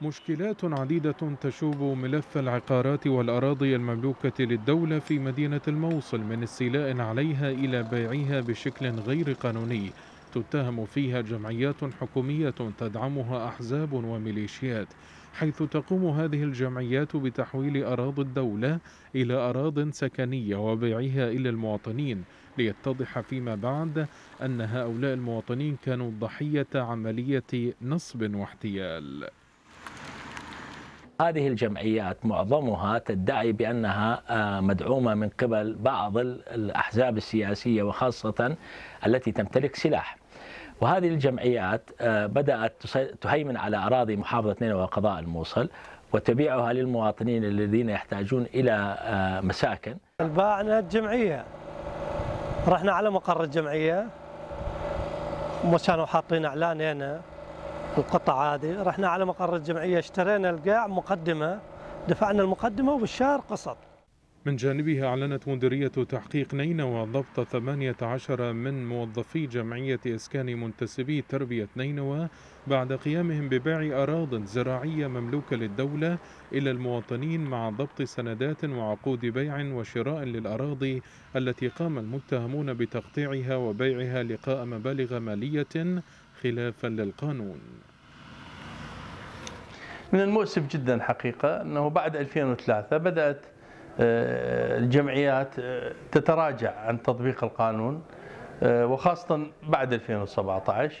مشكلات عديدة تشوب ملف العقارات والأراضي المملوكة للدولة في مدينة الموصل من استيلاء عليها إلى بيعها بشكل غير قانوني. تتهم فيها جمعيات حكومية تدعمها أحزاب وميليشيات حيث تقوم هذه الجمعيات بتحويل أراضي الدولة إلى أراض سكنية وبيعها إلى المواطنين. ليتضح فيما بعد أن هؤلاء المواطنين كانوا ضحية عملية نصب واحتيال. هذه الجمعيات معظمها تدعي بأنها آه، مدعومة من قبل بعض الأحزاب السياسية وخاصة التي تمتلك سلاح. وهذه الجمعيات آه، بدأت تهيمن على أراضي محافظة نينوى وقضاء الموصل وتبيعها للمواطنين الذين يحتاجون إلى آه، مساكن. باعنا الجمعية رحنا على مقر الجمعية كانوا حاطين إعلان هنا القطع هذه. رحنا على مقر الجمعية اشترينا القاع مقدمة. دفعنا المقدمة وبالشهر قسط من جانبها أعلنت مديرية تحقيق نينوى ضبط 18 من موظفي جمعية إسكان منتسبي تربية نينوى بعد قيامهم ببيع أراض زراعية مملوكة للدولة إلى المواطنين مع ضبط سندات وعقود بيع وشراء للأراضي التي قام المتهمون بتقطيعها وبيعها لقاء مبالغ مالية خلافا للقانون. من المؤسف جدا حقيقة أنه بعد 2003 بدأت آه، الجمعيات آه، تتراجع عن تطبيق القانون آه، وخاصة بعد 2017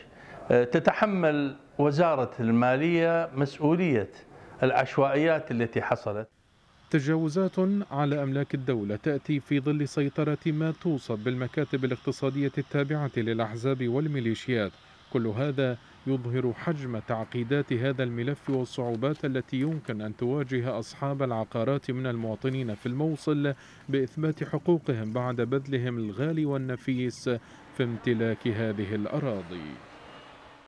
تتحمل وزارة المالية مسؤولية العشوائيات التي حصلت. تجاوزات على أملاك الدولة تأتي في ظل سيطرة ما توصف بالمكاتب الاقتصادية التابعة للأحزاب والميليشيات. كل هذا يظهر حجم تعقيدات هذا الملف والصعوبات التي يمكن أن تواجه أصحاب العقارات من المواطنين في الموصل بإثبات حقوقهم بعد بذلهم الغالي والنفيس في امتلاك هذه الأراضي.